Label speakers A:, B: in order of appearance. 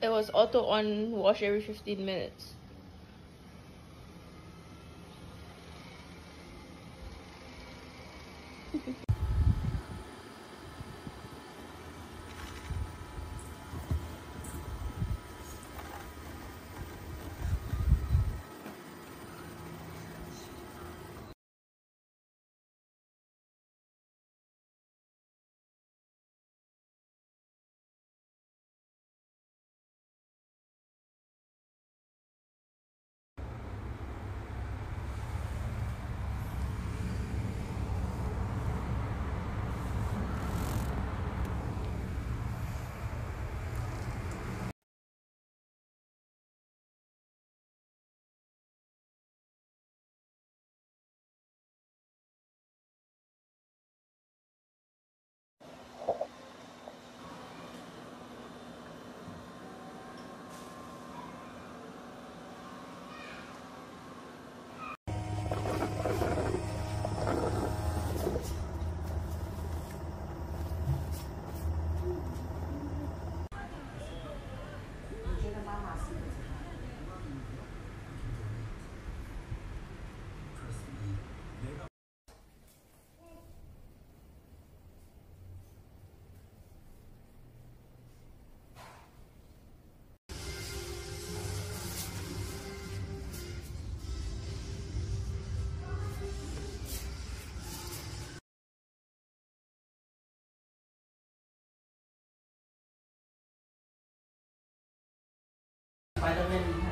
A: It was auto on wash every 15 minutes.
B: 白的面。